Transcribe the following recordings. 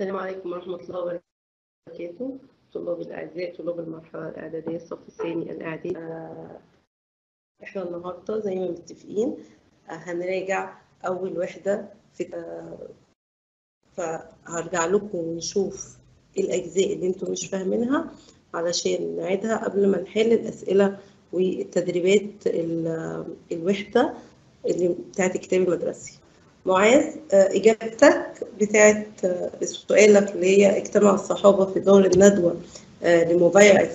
السلام عليكم ورحمة الله وبركاته. طلاب الأعزاء طلاب المرحلة الإعدادية الصف الثاني الإعدادي. آه، إحنا النهاردة زي ما متفقين آه، هنراجع أول وحدة في آه، فهرجع لكم ونشوف إيه الأجزاء اللي أنتم مش فاهمينها علشان نعيدها قبل ما نحل الأسئلة والتدريبات ال- الوحدة اللي بتاعت الكتاب المدرسي معاذ آه، إجابتك بتاعت آه، سؤالك اللي هي اجتمع الصحابة في دار الندوة آه، لمبايعة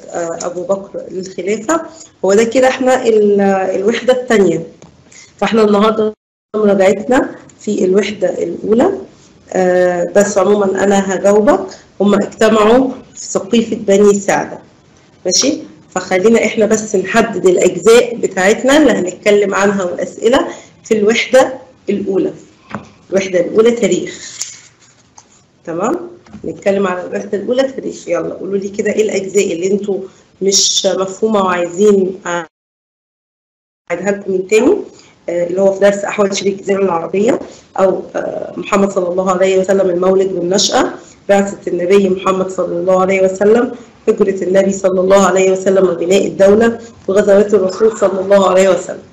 أبو بكر للخلافة. هو ده كده إحنا ال- الوحدة الثانية فإحنا النهاردة مراجعتنا في الوحدة الأولى. بس عموما أنا هجاوبك. هم اجتمعوا في سقيفة بني سعدة. ماشي؟ فخلينا إحنا بس نحدد الأجزاء بتاعتنا اللي هنتكلم عنها والأسئلة في الوحدة الأولى. الوحدة الأولى تاريخ. تمام؟ نتكلم على الوحدة الأولى تاريخ. يلا قولوا لي كده إيه الأجزاء اللي أنتوا مش مفهومة وعايزين أعيدها لكم من تاني؟ آه، اللي هو في درس أحوال شريك الجزيرة العربية أو آه، محمد صلى الله عليه وسلم المولد والنشأة بعثة النبي محمد صلى الله عليه وسلم هجرة النبي صلى الله عليه وسلم وبناء الدولة وغزوات الرسول صلى الله عليه وسلم.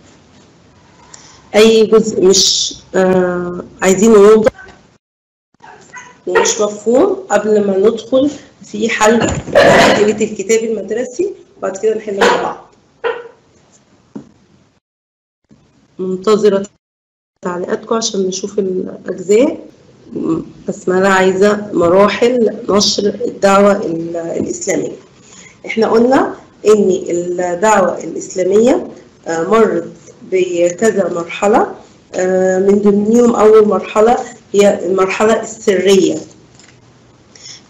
أي جزء مش آه عايزينه يوضح ومش مفهوم. قبل ما ندخل في حل اسئله الكتاب المدرسي وبعد كده نحل مع بعض. منتظرة تعليقاتكم عشان نشوف الأجزاء. بس ما أنا عايزة مراحل نشر الدعوة ال- الإسلامية. إحنا قلنا إن الدعوة الإسلامية آه، مرت بكذا مرحلة آه، من ضمنهم أول مرحلة هي المرحلة السرية.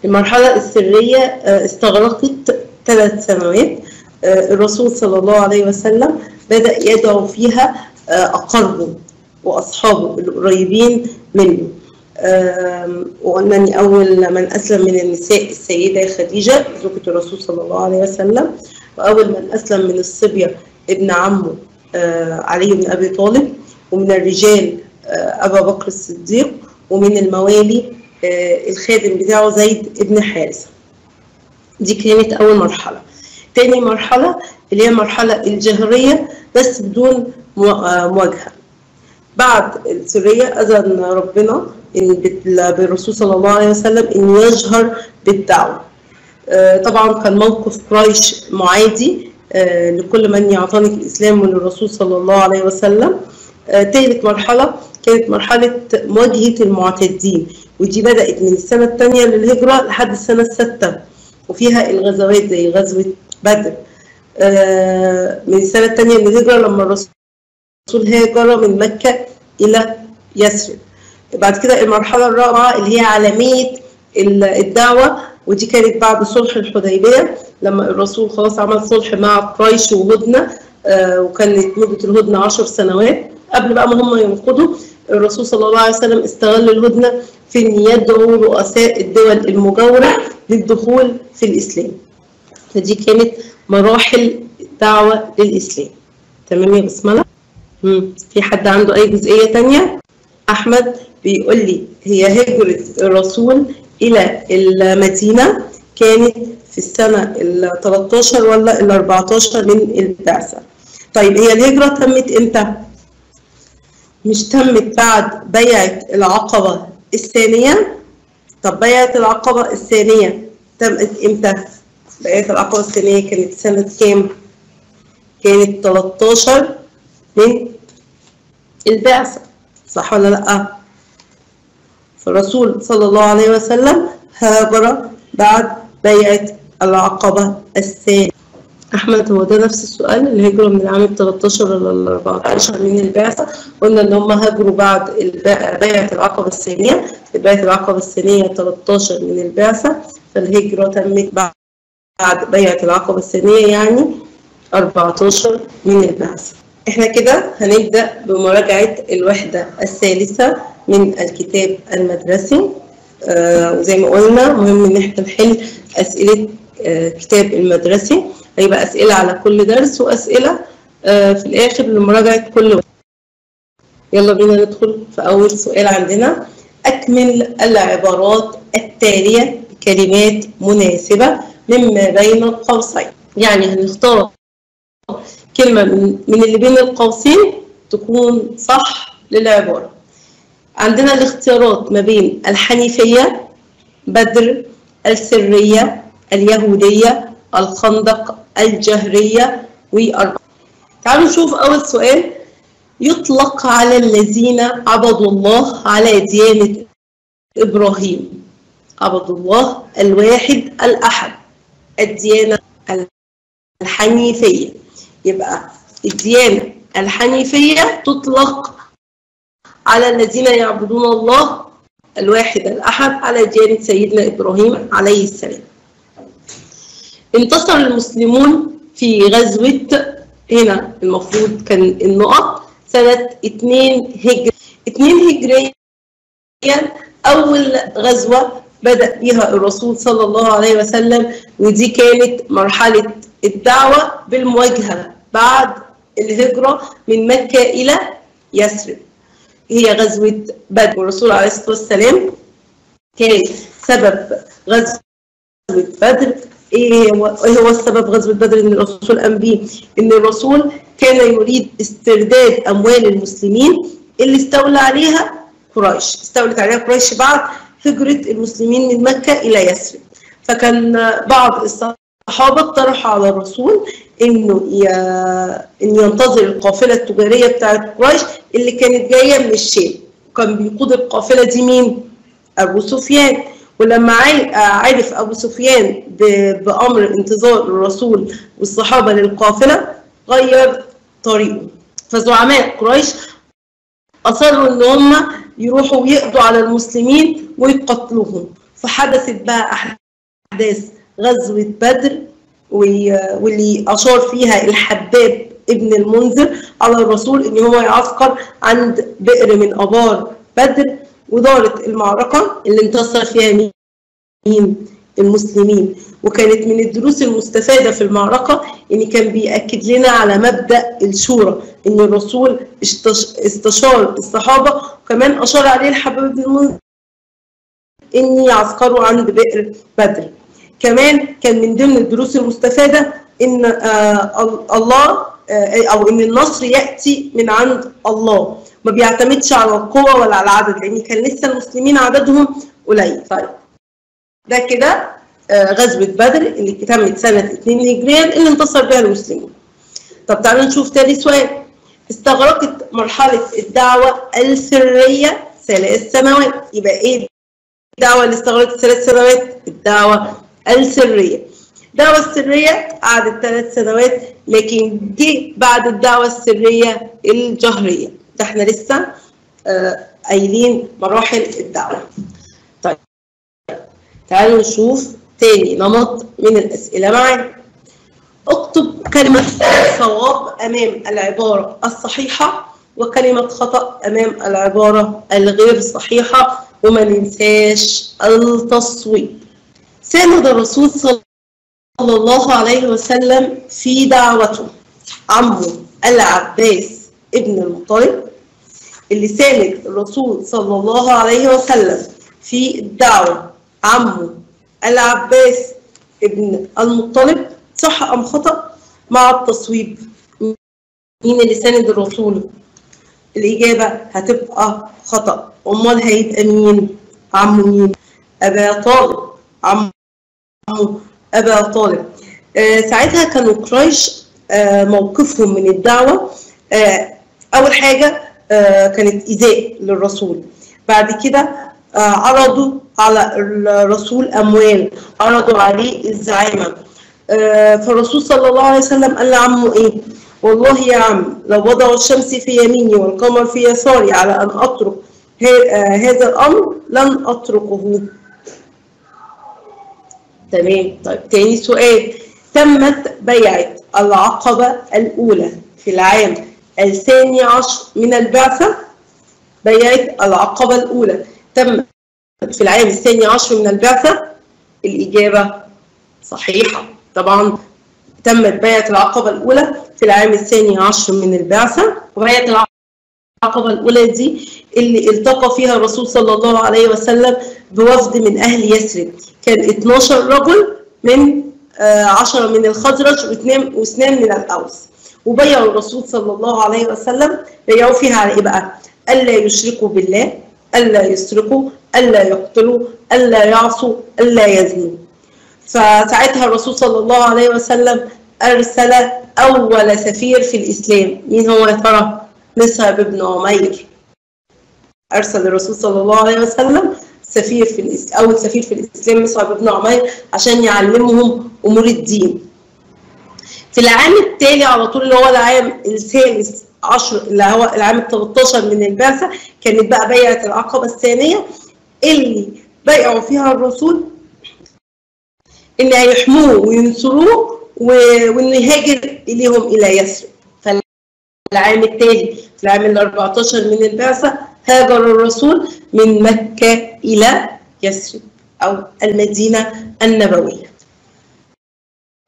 المرحلة السرية آه، استغرقت ثلاث سنوات. آه، الرسول صلى الله عليه وسلم بدأ يدعو فيها أقربه وأصحابه القريبين منه. ان أول من أسلم من النساء السيدة خديجة زوجة الرسول صلى الله عليه وسلم وأول من أسلم من الصبية ابن عمه. علي بن أبي طالب ومن الرجال آه، أبا بكر الصديق ومن الموالي آه، الخادم بتاعه زيد بن حارثة. دي كانت أول مرحلة. تاني مرحلة اللي هي المرحله الجهرية بس بدون مو- آه، مواجهة. بعد السرية أذن ربنا بالرسول صلى الله عليه وسلم إن يجهر بالدعوة. آه، طبعا كان موقف قريش معادي. آه، لكل من يعتنق الإسلام وللرسول صلى الله عليه وسلم. آه، تالت مرحلة كانت مرحلة مواجهة المعتدين ودي بدأت من السنة الثانية للهجرة لحد السنة الستة وفيها الغزوات زي غزوة بدر. آه، من السنة الثانية للهجرة لما الرسول هاجر من مكة إلى يثرب. بعد كده المرحلة الرابعة اللي هي عالمية ال- الدعوة ودي كانت بعد صلح الحديبية. لما الرسول خلاص عمل صلح مع قريش وهدنة آه، وكانت مدة الهدنة عشر سنوات قبل بقى ما هم ينقضوا الرسول صلى الله عليه وسلم استغل الهدنة في أن يدعو رؤساء الدول المجاورة للدخول في الإسلام فدي كانت مراحل دعوة للإسلام تمام يا بسملة؟ مم. في حد عنده أي جزئية تانية؟ أحمد بيقول لي هي هجرة الرسول إلى المدينة كانت في السنة ال 13 ولا ال 14 من البعثة. طيب هي الهجرة تمت إمتى؟ مش تمت بعد بيعة العقبة الثانية؟ طب بيعة العقبة الثانية تمت إمتى؟ بيعة العقبة الثانية كانت سنة كام؟ كانت 13 من البعثة صح ولا لأ؟ فالرسول صلى الله عليه وسلم هاجر بعد بيعة العقبة الثانية. أحمد هو ده نفس السؤال الهجرة من العام ال 13 إلى ال 14 من البعثة قلنا إن هم هاجروا بعد بيعة العقبة الثانية. بيعة العقبة الثانية 13 من البعثة فالهجرة تمت بعد بيعة العقبة الثانية يعني 14 من البعثة إحنا كده هنبدأ بمراجعة الوحدة الثالثة من الكتاب المدرسي. آه وزي ما قلنا مهم إن إحنا نحل أسئلة آه كتاب المدرسي هيبقى أسئلة على كل درس وأسئلة آه في الآخر لمراجعة كل وحدة يلا بينا ندخل في أول سؤال عندنا. أكمل العبارات التالية بكلمات مناسبة مما بين القوسين. يعني هنختار كلمة من اللي بين القوسين تكون صح للعبارة. عندنا الاختيارات ما بين الحنيفية بدر السرية اليهودية الخندق الجهرية والأربعة تعالوا نشوف أول سؤال. يطلق على الذين عبدوا الله على ديانة إبراهيم. عبدوا الله الواحد الأحد. الديانة الحنيفية. يبقى الديانة الحنيفية تطلق على الذين يعبدون الله الواحد الأحد على ديانة سيدنا إبراهيم عليه السلام. انتصر المسلمون في غزوة هنا. المفروض كان النقط. سنة 2 هجري 2 هجريا أول غزوة بدأ بها الرسول صلى الله عليه وسلم ودي كانت مرحلة الدعوة بالمواجهة بعد الهجرة من مكة إلى يثرب هي غزوة بدر. والرسول عليه الصلاة والسلام كان سبب غزوة بدر. إيه هو السبب غزوة بدر إن الرسول قام بيه؟ إن الرسول كان يريد استرداد أموال المسلمين اللي استولى عليها قريش، استولت عليها قريش بعد هجرة المسلمين من مكة إلى يثرب. فكان بعض الصحابة اقترحوا على الرسول إنه. إن ينتظر القافلة التجارية بتاعت قريش اللي كانت جاية من الشام. وكان بيقود القافلة دي مين؟ أبو سفيان. ولما عرف أبو سفيان بأمر انتظار الرسول والصحابة للقافلة غير طريقه. فزعماء قريش أصروا إن هم يروحوا ويقضوا على المسلمين ويقتلوهم. فحدثت بقى أحداث غزوة بدر واللي أشار فيها الحباب ابن المنذر على الرسول إن هو يعسكر عند بئر من أبار بدر. ودارت المعركة اللي انتصر فيها مين؟ المسلمين. وكانت من الدروس المستفادة في المعركة إن كان بيأكد لنا على مبدأ الشورى إن الرسول استشار الصحابة. وكمان أشار عليه الحباب بن المنذر إن يعسكروا عند بئر بدر. كمان كان من ضمن الدروس المستفادة إن آه الله آه أو إن النصر يأتي من عند الله. ما بيعتمدش على القوة ولا على العدد لأن كان لسه المسلمين عددهم قليل. طيب. ده كده غزوة بدر اللي تمت سنة 2 هجريا اللي انتصر بها المسلمون طب تعالوا نشوف تاني سؤال. استغرقت مرحلة الدعوة السرية ثلاث سنوات. يبقى إيه الدعوة اللي استغرقت ثلاث سنوات؟ الدعوة السرية. الدعوة السرية قعدت ثلاث سنوات لكن جه بعد الدعوة السرية الجهرية. ده إحنا لسه قايلين مراحل الدعوة. طيب تعالوا نشوف تاني نمط من الأسئلة. معانا اكتب كلمة صواب أمام العبارة الصحيحة وكلمة خطأ أمام العبارة الغير صحيحة وما ننساش التصويب. ساند الرسول صلى الله عليه وسلم في دعوته. عمه العباس ابن المطلب اللي ساند الرسول صلى الله عليه وسلم في الدعوة. عمه العباس ابن المطلب صح أم خطأ؟ مع التصويب مين اللي ساند الرسول. الإجابة هتبقى خطأ. أمال هيبقى مين؟ عمه مين أبا طالب. عمه أبا طالب. آه ساعتها كانوا قريش آه موقفهم من الدعوة. آه أول حاجة كانت إيذاء للرسول. بعد كده عرضوا على الرسول أموال. عرضوا عليه الزعامة. فالرسول صلى الله عليه وسلم قال لعمه إيه؟ والله يا عم لو وضعوا الشمس في يميني والقمر في يساري على أن أترك هذا الأمر لن أتركه. تمام؟ طيب تاني سؤال. تمت بيعة العقبة الأولى في العام الثاني عشر من البعثة؟ بيعة العقبة الأولى. تمت في العام الثاني عشر من البعثة؟ الإجابة صحيحة. طبعا تمت بيعة العقبة الأولى في العام الثاني عشر من البعثة. وبيعة العقبة الأولى دي اللي التقى فيها الرسول صلى الله عليه وسلم بوفد من أهل يثرب كان 12 رجل من آه، 10 من الخزرج واثنين من الأوس وبيعوا الرسول صلى الله عليه وسلم بيعوا فيها على إيه بقى؟ ألا يشركوا بالله ألا يسرقوا ألا يقتلوا ألا يعصوا ألا يزنوا فساعتها الرسول صلى الله عليه وسلم أرسل أول سفير في الإسلام مين هو يا ترى؟ مصعب بن عمير. أرسل الرسول صلى الله عليه وسلم سفير في الإس... أول سفير في الإسلام مصعب بن عمير عشان يعلمهم أمور الدين. في العام التالي على طول اللي هو العام الثالث عشر اللي هو العام ال 13 من البعثة كانت بقى بيعة العقبة الثانية اللي بيعوا فيها الرسول إن هيحموه وينصروه وإنه يهاجر إليهم إلى يثرب فالعام التالي في العام ال 14 من البعثة هاجر الرسول من مكة إلى يثرب أو المدينة النبوية.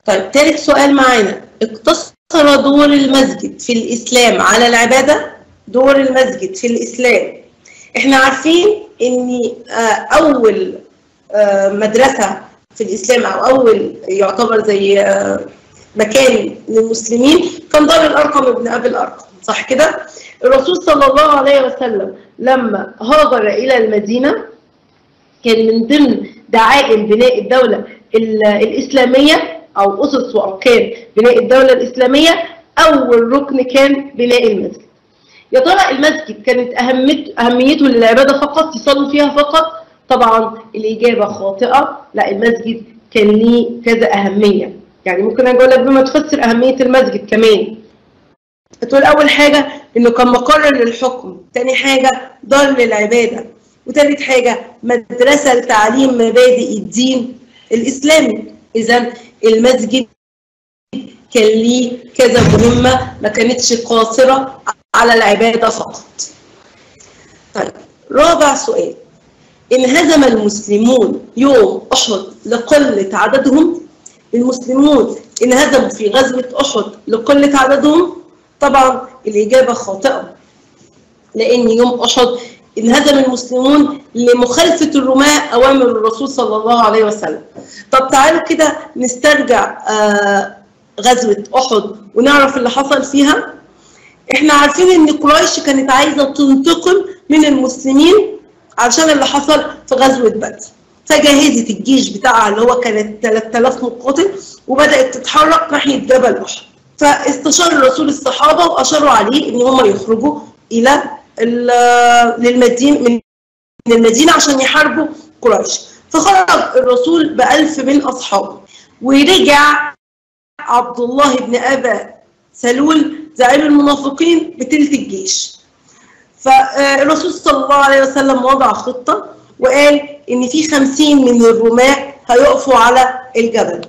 طيب ثالث سؤال معانا. اقتصر دور المسجد في الإسلام على العبادة؟ دور المسجد في الإسلام. إحنا عارفين إن آه، أول آه، مدرسة في الإسلام أو أول يعتبر زي آه، مكان للمسلمين كان دار الأرقم ابن أبي الأرقم صح كده؟ الرسول صلى الله عليه وسلم لما هاجر إلى المدينة كان من ضمن دعائم بناء الدولة ال- الإسلامية أو أسس وأركان بناء الدولة الإسلامية أول ركن كان بناء المسجد. يا ترى المسجد كانت أهميته أهميته للعبادة فقط يصلوا فيها فقط؟ طبعا الإجابة خاطئة لا المسجد كان ليه كذا أهمية. يعني ممكن أنا أقول لك بما تفسر أهمية المسجد كمان. بتقول أول حاجة إنه كان مقر للحكم تاني حاجة دار للعبادة وتالت حاجة مدرسة لتعليم مبادئ الدين الإسلامي. إذا المسجد كان ليه كذا مهمة ما كانتش قاصرة على العبادة فقط. طيب رابع سؤال. انهزم المسلمون يوم أحد لقلة عددهم؟ المسلمون انهزموا في غزوة أحد لقلة عددهم طبعا الإجابة خاطئة. لأن يوم أحد انهزم المسلمون لمخالفة الرماة أوامر الرسول صلى الله عليه وسلم. طب تعالوا كده نسترجع آه، غزوة أحد ونعرف اللي حصل فيها. إحنا عارفين إن قريش كانت عايزة تنتقم من المسلمين عشان اللي حصل في غزوة بدر. فجهزت الجيش بتاعها اللي هو كانت 3000 مقاتل وبدأت تتحرك ناحية جبل أحد فاستشار الرسول الصحابة وأشاروا عليه إن هم يخرجوا إلى ال- للمدينة من المدينة عشان يحاربوا قريش. فخرج الرسول بألف من أصحابه. ورجع عبد الله بن أبا سلول زعيم المنافقين بتلت الجيش. فالرسول صلى الله عليه وسلم وضع خطة وقال إن في خمسين من الرماة هيقفوا على الجبل.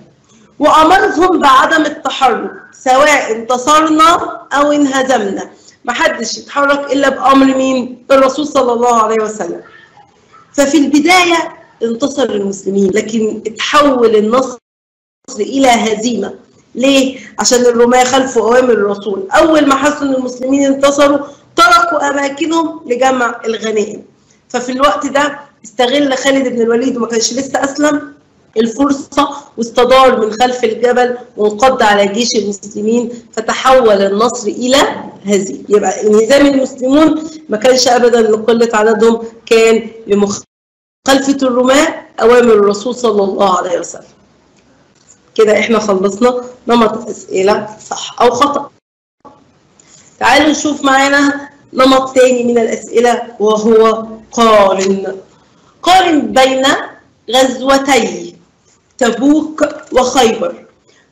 وأمرهم بعدم التحرك سواء انتصرنا أو انهزمنا. محدش يتحرك إلا بأمر مين؟ الرسول صلى الله عليه وسلم. ففي البداية انتصر المسلمين لكن اتحول النصر إلى هزيمة. ليه؟ عشان الرماة خلفوا أوامر الرسول. أول ما حسوا إن المسلمين انتصروا تركوا أماكنهم لجمع الغنائم. ففي الوقت ده استغل خالد بن الوليد وما كانش لسه أسلم الفرصة واستدار من خلف الجبل وانقض على جيش المسلمين فتحول النصر إلى هزيمة. يبقى انهزام المسلمون ما كانش أبدا لقلة عددهم كان لمخالفة الرماة أوامر الرسول صلى الله عليه وسلم. كده إحنا خلصنا نمط أسئلة صح أو خطأ. تعالوا نشوف معانا نمط تاني من الأسئلة وهو قارن. قارن بين غزوتي تبوك وخيبر.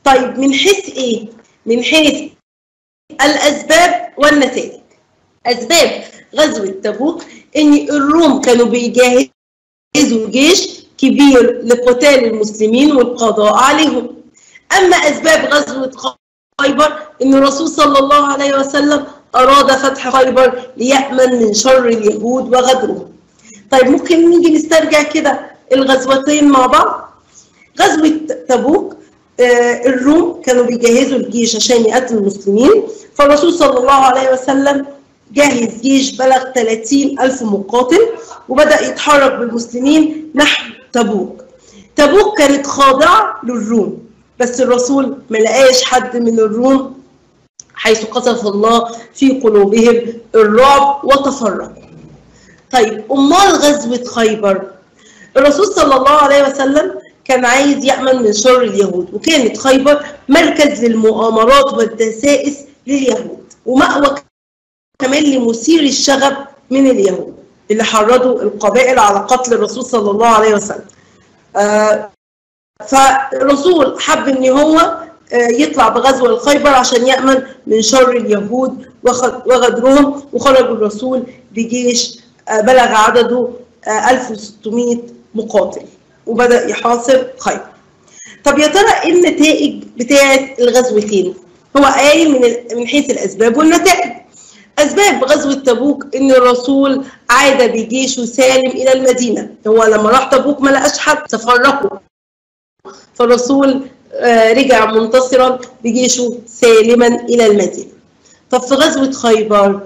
طيب من حيث إيه؟ من حيث الأسباب والنتائج أسباب غزوة تبوك إن الروم كانوا بيجهزوا جيش كبير لقتال المسلمين والقضاء عليهم. أما أسباب غزوة خيبر إن الرسول صلى الله عليه وسلم أراد فتح خيبر ليأمن من شر اليهود وغدرهم. طيب ممكن نيجي نسترجع كده الغزوتين مع بعض؟ غزوة تبوك آه، الروم كانوا بيجهزوا الجيش عشان يقتلوا المسلمين فالرسول صلى الله عليه وسلم جهز جيش بلغ 30 ألف مقاتل وبدأ يتحرك بالمسلمين نحو تبوك. تبوك كانت خاضعة للروم بس الرسول ما لقاش حد من الروم حيث قذف الله في قلوبهم الرعب وتفرقوا طيب أمال غزوة خيبر. الرسول صلى الله عليه وسلم كان عايز يامن من شر اليهود وكانت خيبر مركز للمؤامرات والدسائس لليهود ومأوى كمان لمثير الشغب من اليهود اللي حرضوا القبائل على قتل الرسول صلى الله عليه وسلم. آه فالرسول حب إن هو يطلع بغزوة الخيبر عشان يأمن من شر اليهود وغدرهم وخرج الرسول بجيش بلغ عدده 1600 مقاتل وبدأ يحاصر خيبر طب يا ترى إيه النتائج بتاعة الغزوتين؟ هو قايل من من حيث الأسباب والنتائج. أسباب غزوة تبوك إن الرسول عاد بجيشه سالم إلى المدينة، هو لما راح تبوك ما لقاش حد تفرقوا. فالرسول رجع منتصرا بجيشه سالما إلى المدينة. طب في غزوة خيبر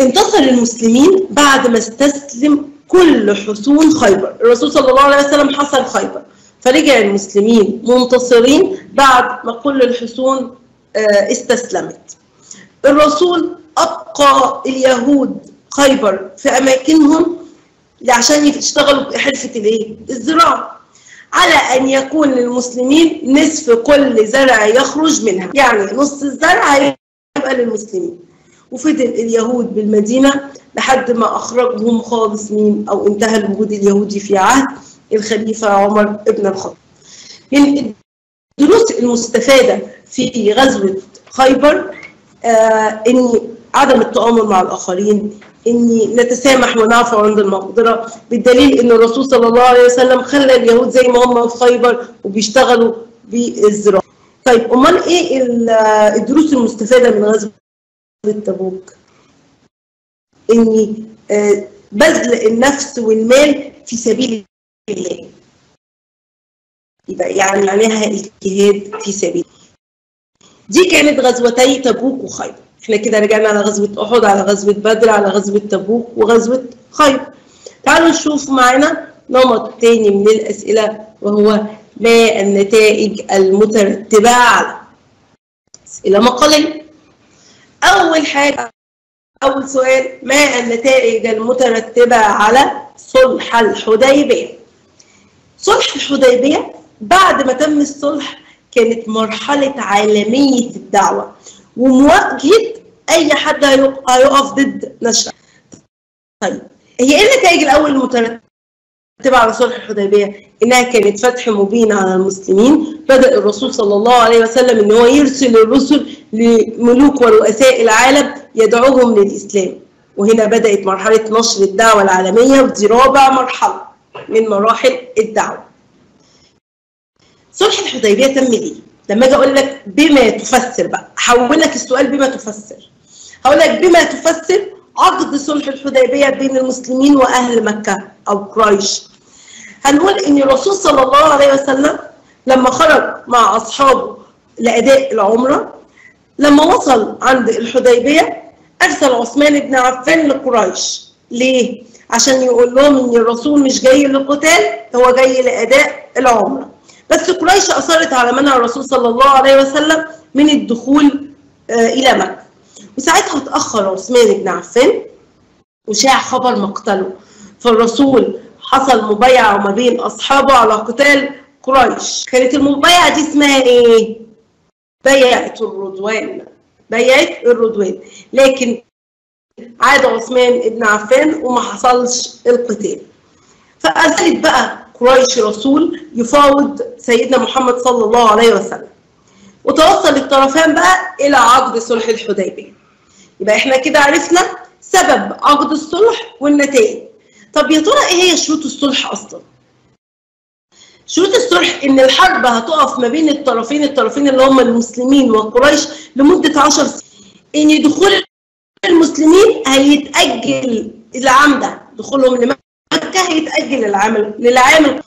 انتصر المسلمين بعد ما استسلم كل حصون خيبر. الرسول صلى الله عليه وسلم حصر خيبر. فرجع المسلمين منتصرين بعد ما كل الحصون استسلمت. الرسول أبقى اليهود خيبر في أماكنهم عشان يشتغلوا بحرفة الإيه؟ الزراعة. على أن يكون للمسلمين نصف كل زرع يخرج منها. يعني نص الزرع هيبقى للمسلمين. وفضل اليهود بالمدينة لحد ما أخرجهم خالص مين أو انتهى الوجود اليهودي في عهد الخليفة عمر بن الخطاب من الدروس المستفادة في غزوة خيبر آه إن عدم التآمر مع الآخرين إن نتسامح ونعفو عند المقدرة بالدليل إن الرسول صلى الله عليه وسلم خلى اليهود زي ما هم في خيبر وبيشتغلوا بالزراعة. طيب أمال إيه الدروس المستفادة من غزوة تبوك؟ إن بذل النفس والمال في سبيل الله. يبقى يعني معناها الجهاد في سبيل. دي كانت غزوتي تبوك وخيبر. إحنا كده رجعنا على غزوة أحد على غزوة بدر على غزوة تبوك وغزوة خيبر. تعالوا نشوف معانا نمط تاني من الأسئلة وهو ما النتائج المترتبة على. أسئلة مقالية. أول حاجة أول سؤال ما النتائج المترتبة على صلح الحديبية صلح الحديبية بعد ما تم الصلح كانت مرحلة عالمية الدعوة ومواجهة أي حد هيقف ضد نشأة. طيب هي إيه النتائج الأول المترتبة على صلح الحديبية؟ إنها كانت فتح مبين على المسلمين، بدأ الرسول صلى الله عليه وسلم إن هو يرسل الرسل لملوك ورؤساء العالم يدعوهم للإسلام. وهنا بدأت مرحلة نشر الدعوة العالمية ودي رابع مرحلة من مراحل الدعوة. صلح الحديبية تم ليه؟ لما أجي أقول لك بما تفسر بقى هحول لك السؤال بما تفسر هقول لك بما تفسر عقد صلح الحديبية بين المسلمين وأهل مكة أو قريش. هنقول إن الرسول صلى الله عليه وسلم لما خرج مع أصحابه لأداء العمرة لما وصل عند الحديبية أرسل عثمان بن عفان لقريش. ليه؟ عشان يقول لهم إن الرسول مش جاي للقتال هو جاي لأداء العمرة. بس قريش أصرت على منع الرسول صلى الله عليه وسلم من الدخول إلى مكة. وساعتها تأخر عثمان بن عفان وشاع خبر مقتله. فالرسول حصل مبايعة ما بين أصحابه على قتال قريش. كانت المبايعة دي اسمها إيه؟ بيعة الرضوان. بيعة الرضوان. لكن عاد عثمان بن عفان وما حصلش القتال. فأرسلت بقى قريش رسول يفاوض سيدنا محمد صلى الله عليه وسلم. وتوصل الطرفان بقى إلى عقد صلح الحديبية. يبقى إحنا كده عرفنا سبب عقد الصلح والنتائج. طب يا ترى إيه هي شروط الصلح أصلا؟ شروط الصلح إن الحرب هتقف ما بين الطرفين الطرفين اللي هم المسلمين وقريش لمدة 10 سنين. إن دخول المسلمين هيتأجل العام ده. دخولهم لمكة مكة هيتأجل للعام للعام.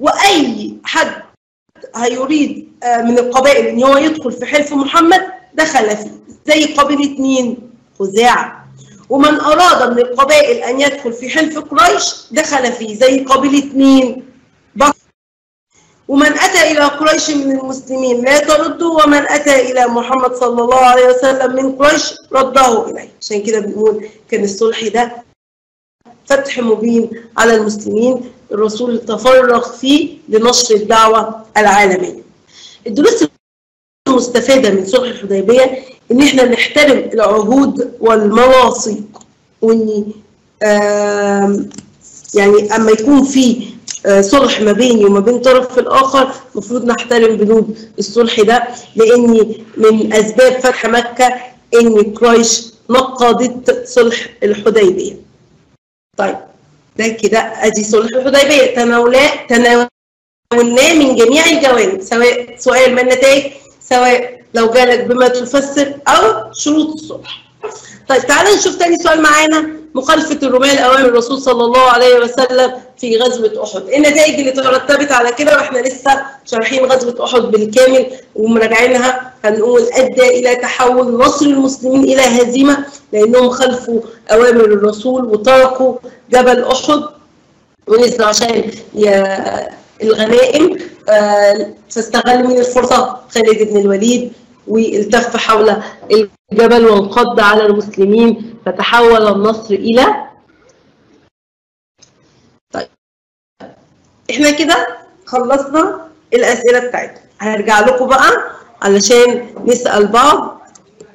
وأي حد هيريد من القبائل إن هو يدخل في حلف محمد دخل فيه زي قبيلة مين؟ خزاعة ومن أراد من القبائل أن يدخل في حلف قريش دخل فيه زي قبيلة مين؟ بكر ومن أتى إلى قريش من المسلمين لا ترده ومن أتى إلى محمد صلى الله عليه وسلم من قريش رده إليه. عشان كده بنقول كان الصلح ده فتح مبين على المسلمين. الرسول تفرغ فيه لنشر الدعوة العالمية. الدروس المستفادة من صلح الحديبية إن إحنا نحترم العهود والمواثيق وإن يعني أما يكون في صلح ما بيني وما بين طرف الآخر المفروض نحترم بنود الصلح ده لأن من أسباب فتح مكة إن قريش نقضت صلح الحديبية. طيب ده كده أدي صلح الحديبية تناولاه تناولناه من جميع الجوانب سواء سؤال ما النتائج سواء لو جالك بما تفسر أو شروط الصلح. طيب تعالى نشوف تاني سؤال معانا. مخالفة الرماة لأوامر الرسول صلى الله عليه وسلم في غزوة أحد. النتائج اللي ترتبت على كده؟ وإحنا لسه شارحين غزوة أحد بالكامل ومراجعينها. هنقول أدى إلى تحول نصر المسلمين إلى هزيمة لأنهم خلفوا أوامر الرسول وتركوا جبل أحد. ونزلوا عشان الغنائم فاستغل من الفرصة خالد بن الوليد والتف حول الجبل وانقض على المسلمين فتحول النصر إلى طيب. إحنا كده خلصنا الأسئلة بتاعتنا. هرجع لكم بقى علشان نسأل بعض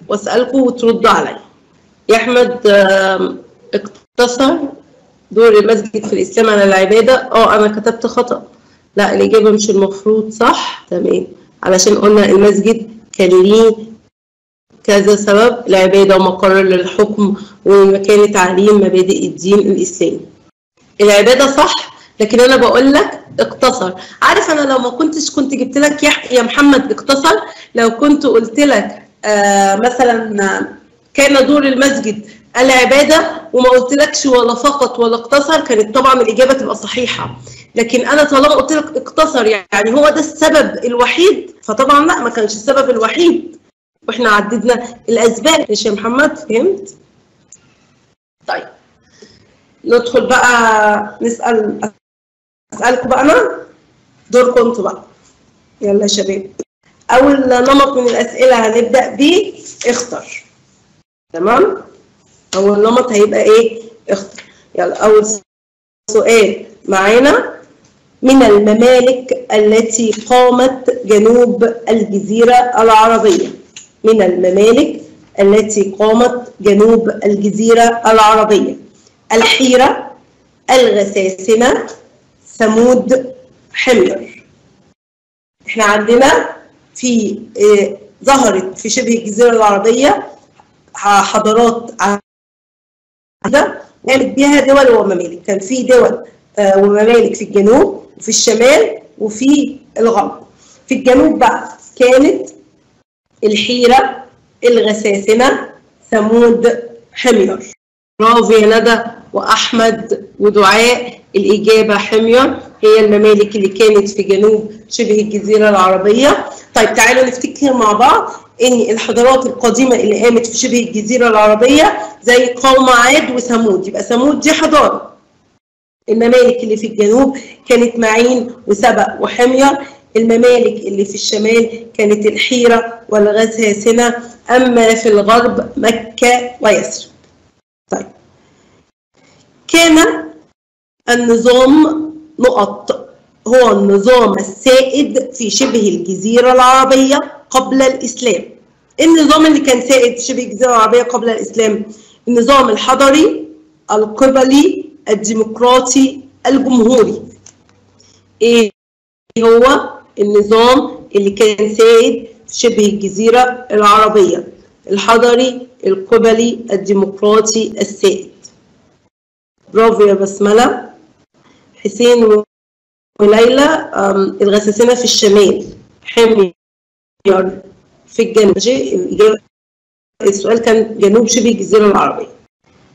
وأسألكم وتردوا عليا. يا أحمد اقتصر دور المسجد في الإسلام على العبادة. آه أنا كتبت خطأ. لا الإجابة مش المفروض صح؟ تمام. علشان قلنا المسجد كان ليه كذا سبب العبادة ومقر للحكم ومكان تعليم مبادئ الدين الإسلامي. العبادة صح لكن أنا بقول لك اقتصر. عارف أنا لو ما كنتش كنت جبت لك يا محمد اقتصر لو كنت قلت لك آه مثلا كان دور المسجد العبادة وما قلتلكش ولا فقط ولا اقتصر كانت طبعا الإجابة تبقى صحيحة. لكن أنا طالما قلت لك اقتصر يعني هو ده السبب الوحيد؟ فطبعا لا ما كانش السبب الوحيد. وإحنا عددنا الأسباب. ماشي يا محمد فهمت؟ طيب ندخل بقى نسأل أسألكم بقى أنا؟ دوركم أنتوا بقى. يلا يا شباب. أول نمط من الأسئلة هنبدأ بيه اختر. تمام؟ أول نمط هيبقى إيه؟ اختر يلا أول سؤال معانا من الممالك التي قامت جنوب الجزيرة العربية من الممالك التي قامت جنوب الجزيرة العربية الحيرة الغساسنة ثمود حمير إحنا عندنا في آه ظهرت في شبه الجزيرة العربية حضارات عديدة قامت بها دول وممالك. كان في دول آه وممالك في الجنوب وفي الشمال وفي الغرب. في الجنوب بقى كانت الحيرة الغساسنة ثمود حمير. برافو يا ندى وأحمد ودعاء الإجابة حمير. هي الممالك اللي كانت في جنوب شبه الجزيرة العربية. طيب تعالوا نفتكر مع بعض إن الحضارات القديمة اللي قامت في شبه الجزيرة العربية زي قوم عاد وثمود. يبقى ثمود دي حضارة. الممالك اللي في الجنوب كانت معين وسبأ وحمير. الممالك اللي في الشمال كانت الحيرة والغساسنة أما في الغرب مكة ويثرب طيب. كان النظام نقط. هو النظام السائد في شبه الجزيرة العربية. قبل الإسلام. النظام اللي كان سائد شبه الجزيرة العربية قبل الإسلام النظام الحضري القبلي الديمقراطي الجمهوري. إيه هو النظام اللي كان سائد شبه الجزيرة العربية؟ الحضري القبلي الديمقراطي السائد. برافو يا بسملة. حسين وليلى الغساسنة في الشمال. حمير في الجنوب السؤال كان جنوب شبه الجزيرة العربية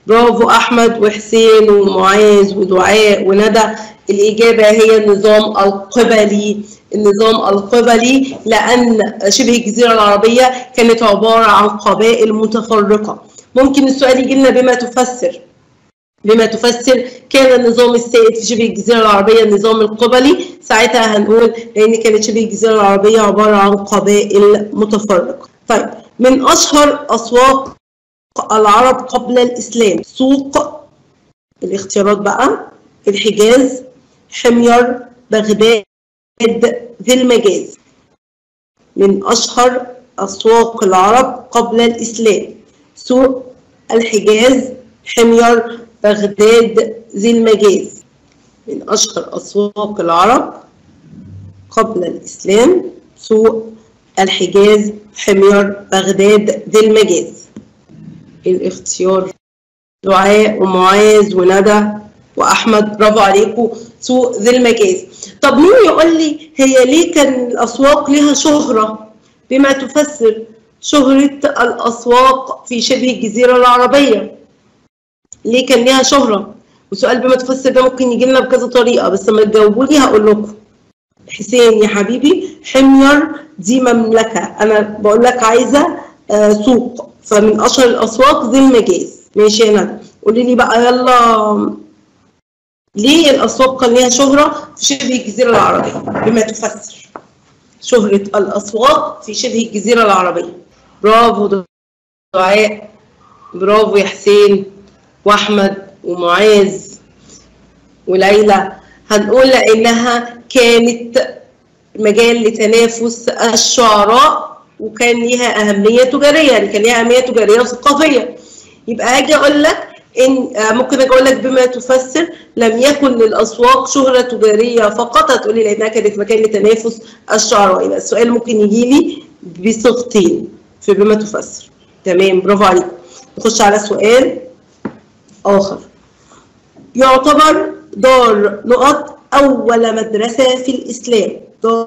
برافو أحمد وحسين ومعاذ ودعاء وندى الإجابة هي النظام القبلي. النظام القبلي لأن شبه الجزيرة العربية كانت عبارة عن قبائل متفرقة. ممكن السؤال يجي لنا بما تفسر. بما تفسر كان النظام السائد في شبه الجزيرة العربية النظام القبلي. ساعتها هنقول لأن كانت شبه الجزيرة العربية عبارة عن قبائل متفرقة. طيب من أشهر أسواق العرب قبل الإسلام سوق الاختيارات بقى الحجاز حمير بغداد ذي المجاز. من أشهر أسواق العرب قبل الإسلام سوق الحجاز حمير بغداد ذي المجاز من أشهر أسواق العرب قبل الإسلام سوق الحجاز حمير بغداد ذي المجاز. الاختيار دعاء ومعاذ وندى وأحمد. برافو عليكم سوق ذي المجاز. طب مين يقول لي هي ليه كان الأسواق لها شهرة؟ بما تفسر شهرة الأسواق في شبه الجزيرة العربية. ليه كان ليها شهرة؟ وسؤال بما تفسر ده ممكن يجي لنا بكذا طريقة بس لما تجاوبوا لي هقول لكم. حسين يا حبيبي حمير دي مملكة. أنا بقول لك عايزة آه سوق. فمن أشهر الأسواق ذي المجاز. ماشي يا ندى. قولي لي بقى يلا. ليه الأسواق كان ليها شهرة في شبه الجزيرة العربية؟ بما تفسر. شهرة الأسواق في شبه الجزيرة العربية. برافو دعاء. برافو يا حسين. وأحمد ومعاذ وليلى. هنقول لانها كانت مجال لتنافس الشعراء وكان ليها أهمية تجارية يعني كان ليها أهمية تجارية وثقافية. يبقى هاجي أقول لك إن ممكن أجي أقول لك بما تفسر لم يكن للأسواق شهرة تجارية فقط. هتقولي لأنها كانت مكان لتنافس الشعراء. يبقى السؤال ممكن يجي لي بصيغتين في بما تفسر. تمام برافو عليك. نخش على سؤال. آخر. يعتبر دار نقط أول مدرسة في الإسلام. دار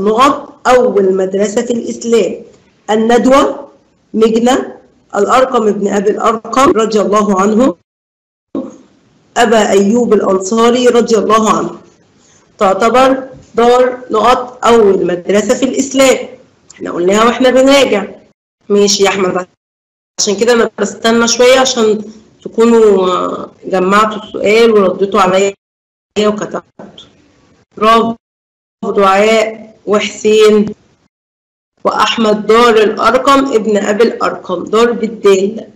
نقط أول مدرسة في الإسلام. الندوة مجنة الأرقم ابن أبي الأرقم رضي الله عنه أبا أيوب الأنصاري رضي الله عنه. تعتبر دار نقط أول مدرسة في الإسلام. إحنا قلناها وإحنا بنراجع. ماشي يا أحمد عشان كده أنا بستنى شوية عشان تكونوا جمعتوا السؤال ورديتوا عليا وكتبتوا برافو دعاء وحسين وأحمد دار الأرقم ابن أبي الأرقم دار بالدال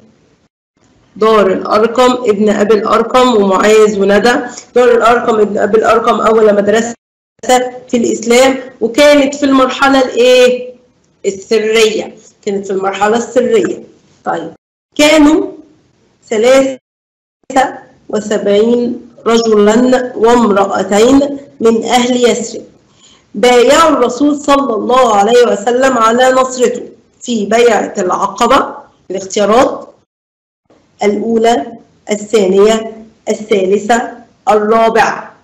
دار الأرقم ابن أبي الأرقم ومعاذ وندى دار الأرقم ابن أبي الأرقم أول مدرسة في الإسلام وكانت في المرحلة الإيه؟ السرية كانت في المرحلة السرية طيب كانوا ثلاثة وسبعين رجلا وامرأتين من أهل يثرب. بايعوا الرسول صلى الله عليه وسلم على نصرته في بيعة العقبة الاختيارات الأولى الثانية الثالثة الرابعة.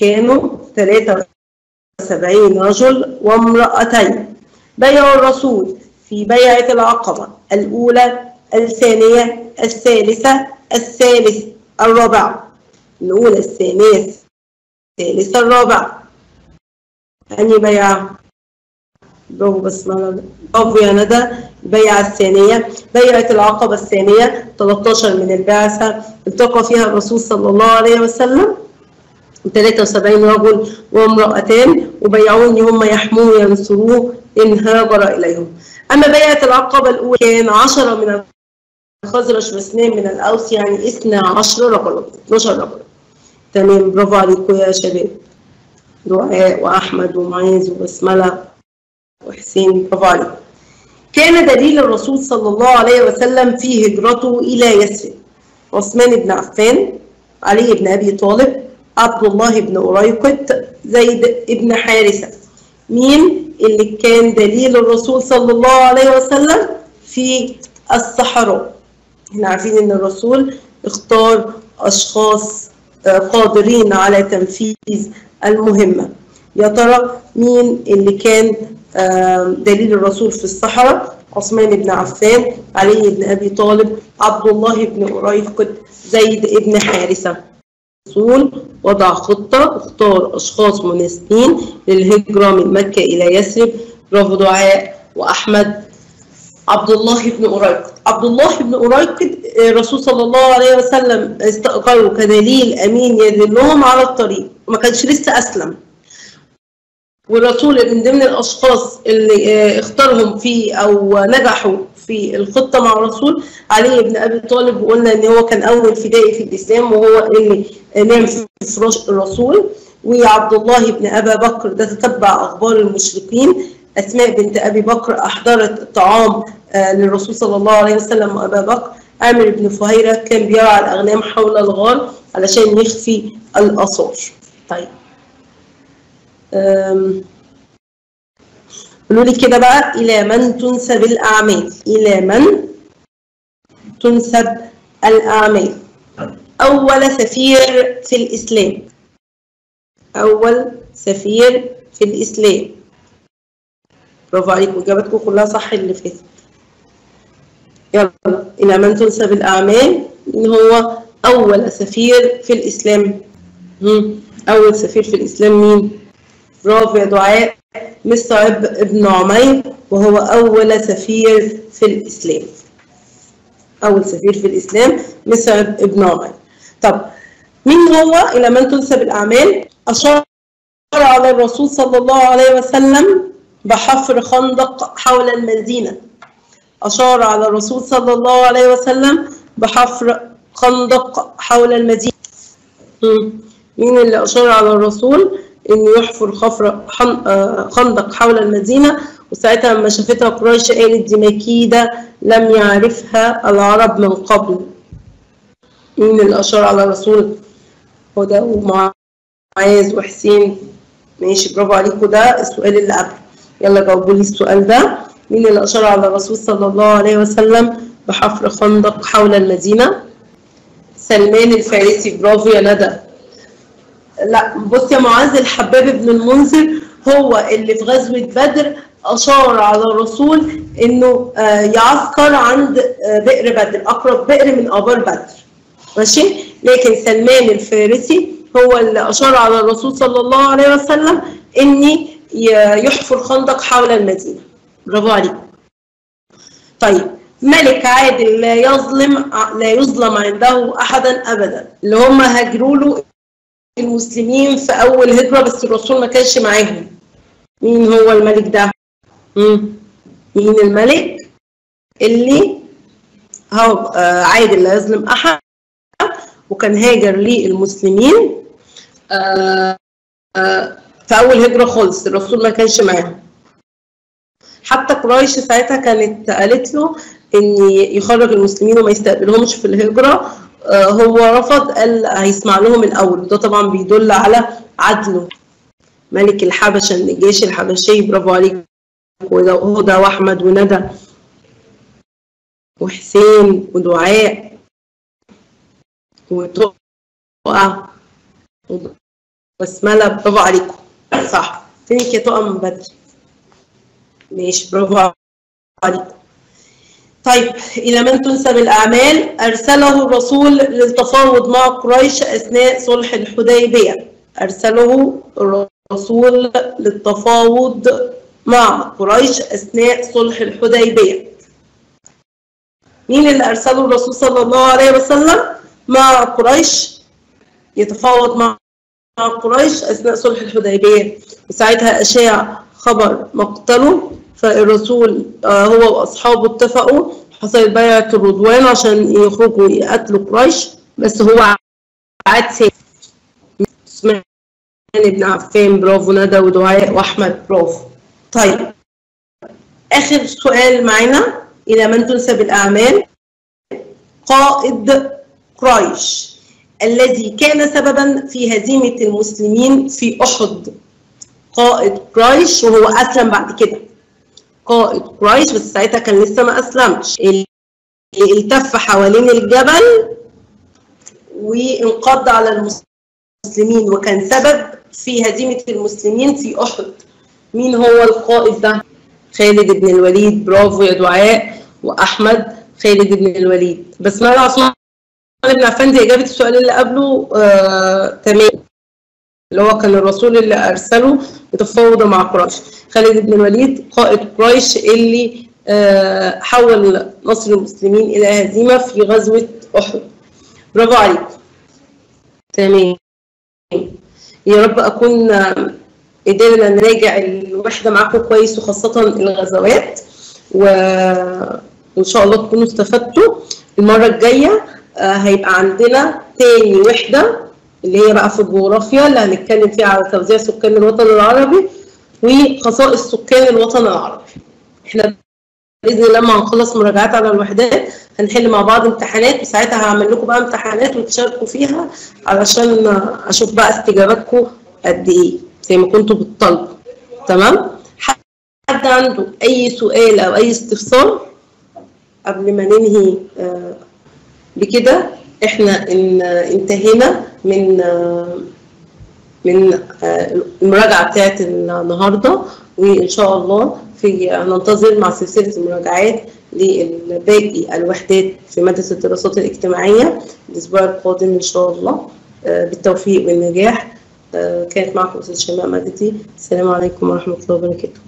كانوا 73 رجل وامرأتين. بايعوا الرسول في بيعة العقبة الأولى الثانية الثالثة الثالث الرابعة الأولى الثانية الثالثة الرابعة أنهي بيعة؟ برافو بسمة برافو يا ندى. البيعة الثانية. بيعة العقبة الثانية. 13 من البعثة. التقى فيها الرسول صلى الله عليه وسلم. 73 رجل وامرأتان. وبيعوه ان هم يحموه وينصروه إن هاجر إليهم. أما بيعة العقبة الأولى كان 10 من الخزرج واثنين من الأوس يعني 12 رجل 12 رجل. تمام برافو عليكم يا شباب. دعاء وأحمد ومعاذ وبسملة وحسين برافو عليكم. كان دليل الرسول صلى الله عليه وسلم في هجرته إلى يثرب عثمان بن عفان علي بن أبي طالب عبد الله بن أريقط زيد بن حارثة مين اللي كان دليل الرسول صلى الله عليه وسلم في الصحراء إحنا عارفين إن الرسول اختار أشخاص قادرين على تنفيذ المهمة. يا ترى مين اللي كان دليل الرسول في الصحراء؟ عثمان بن عفان علي بن أبي طالب عبد الله بن أريقط زيد بن حارثة. الرسول وضع خطة اختار أشخاص مناسبين للهجرة من مكة إلى يثرب برافو دعاء وأحمد عبد الله بن أريقط عبد الله بن أريقط الرسول صلى الله عليه وسلم استأجره كدليل أمين يدلهم على الطريق ما كانش لسه أسلم. والرسول من ضمن الأشخاص اللي اختارهم في أو نجحوا في الخطة مع الرسول علي بن أبي طالب وقلنا إن هو كان أول فدائي في الإسلام وهو اللي نام في فراش الرسول. وعبد الله بن أبا بكر ده تتبع أخبار المشركين أسماء بنت أبي بكر أحضرت الطعام للرسول صلى الله عليه وسلم وأبا بكر. عامر بن فهيرة كان بيرعى الأغنام حول الغار علشان يخفي الآثار طيب. قولوا لي كده بقى. إلى من تنسب الأعمال؟ إلى من تنسب الأعمال؟ أول سفير في الإسلام. أول سفير في الإسلام. برافو عليكم إجابتكم كلها صح اللي فاتت يلا إلى من تنسب الأعمال إن هو أول سفير في الإسلام مم. أول سفير في الإسلام مين؟ برافو يا دعاء مصعب ابن عمير وهو أول سفير في الإسلام أول سفير في الإسلام مصعب ابن عمير طب مين هو إلى من تنسب الأعمال؟ أشار على الرسول صلى الله عليه وسلم بحفر خندق حول المدينة. أشار على الرسول صلى الله عليه وسلم بحفر خندق حول المدينة. مين اللي أشار على الرسول إنه يحفر خفر خندق حول المدينة؟ وساعتها لما شافتها قريش قالت دي مكيدة لم يعرفها العرب من قبل. مين اللي أشار على الرسول؟ هدى ومعاذ وحسين. ماشي برافو عليكم ده السؤال اللي قبل يلا جاوبوا لي السؤال ده. مين اللي أشار على الرسول صلى الله عليه وسلم بحفر خندق حول المدينة؟ سلمان الفارسي برافو يا ندى. لا بص يا معاذ الحباب بن المنذر هو اللي في غزوة بدر أشار على الرسول إنه يعسكر عند بئر بدر أقرب بئر من آبار بدر. ماشي؟ لكن سلمان الفارسي هو اللي أشار على الرسول صلى الله عليه وسلم إني يحفر خندق حول المدينة. برافو عليكم طيب ملك عادل لا يظلم لا يظلم عنده أحدا أبدا. اللي هم هاجروا له المسلمين في أول هجرة بس الرسول ما كانش معاهم. مين هو الملك ده؟ مين الملك؟ اللي هو آه عادل لا يظلم أحد وكان هاجر للمسلمين. آه آه في أول هجرة خالص الرسول ما كانش معاهم حتى قريش ساعتها كانت قالت له إن يخرج المسلمين وما يستقبلهمش في الهجرة. هو رفض قال هيسمع لهم الأول وده طبعا بيدل على عدله. ملك الحبشة الجيش الحبشي برافو عليك. وهدى وأحمد وندى وحسين ودعاء وتقى وبسملة برافو عليكم. صح. فينك تقى من بدري. ماشي برافو عليكم طيب إلى من تنسب الأعمال؟ أرسله الرسول للتفاوض مع قريش أثناء صلح الحديبية. أرسله الرسول للتفاوض مع قريش أثناء صلح الحديبية. مين اللي أرسله الرسول صلى الله عليه وسلم مع قريش؟ يتفاوض مع قريش أثناء صلح الحديبية. وساعتها أشاع خبر مقتله فالرسول هو وأصحابه اتفقوا حصل بيعة الرضوان عشان يخرجوا يقتلوا قريش. بس هو عاد سيد عثمان بن عفان برافو ندى ودعاء وأحمد برافو. طيب آخر سؤال معانا إلى من تنسب الأعمال؟ قائد قريش. الذي كان سببا في هزيمة المسلمين في أحد قائد قريش وهو أسلم بعد كده. قائد قريش بس ساعتها كان لسه ما أسلمش. اللي التف حوالين الجبل وانقض على المسلمين وكان سبب في هزيمة المسلمين في أحد. مين هو القائد ده؟ خالد بن الوليد برافو يا دعاء وأحمد خالد بن الوليد. بس ما بن عفان دي إجابة السؤال اللي قبله آه تمام. اللي هو كان الرسول اللي أرسله يتفاوض مع قريش. خالد بن الوليد قائد قريش اللي آه، حول نصر المسلمين إلى هزيمة في غزوة أحد. برافو عليكم تمام. يا رب أكون آه، قدرنا نراجع الوحدة معاكم كويس وخاصة الغزوات. و... وإن شاء الله تكونوا استفدتوا. المرة الجاية آه، هيبقى عندنا تاني وحدة اللي هي بقى في الجغرافيا اللي هنتكلم فيها على توزيع سكان الوطن العربي وخصائص سكان الوطن العربي. إحنا بإذن الله لما هنخلص مراجعات على الوحدات هنحل مع بعض امتحانات وساعتها هعمل لكم بقى امتحانات وتشاركوا فيها علشان أشوف بقى استجاباتكم قد إيه زي ما كنتوا بتطلبوا تمام؟ حد عنده أي سؤال أو أي استفسار قبل ما ننهي آه، بكده إحنا إن- انتهينا من من آه، المراجعة بتاعت النهارده وإن شاء الله في هننتظر مع سلسلة المراجعات لباقي الوحدات في ماده الدراسات الاجتماعية الأسبوع القادم إن شاء الله. آه، بالتوفيق والنجاح. آه، كانت معكم أستاذ شيماء مجدي. السلام عليكم ورحمة الله وبركاته.